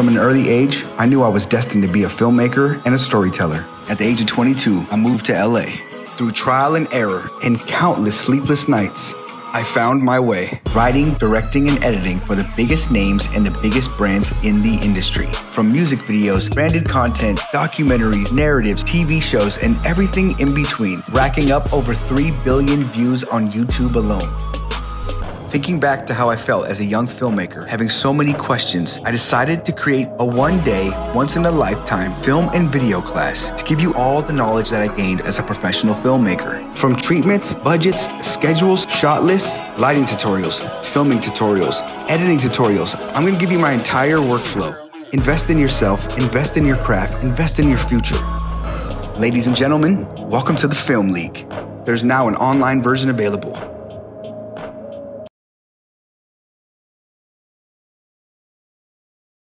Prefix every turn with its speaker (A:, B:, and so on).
A: From an early age, I knew I was destined to be a filmmaker and a storyteller. At the age of 22, I moved to LA. Through trial and error and countless sleepless nights, I found my way, writing, directing, and editing for the biggest names and the biggest brands in the industry. From music videos, branded content, documentaries, narratives, TV shows, and everything in between, racking up over 3 billion views on YouTube alone. Thinking back to how I felt as a young filmmaker, having so many questions, I decided to create a one day, once in a lifetime film and video class to give you all the knowledge that I gained as a professional filmmaker. From treatments, budgets, schedules, shot lists, lighting tutorials, filming tutorials, editing tutorials, I'm gonna give you my entire workflow. Invest in yourself, invest in your craft, invest in your future. Ladies and gentlemen, welcome to the Film League. There's now an online version available.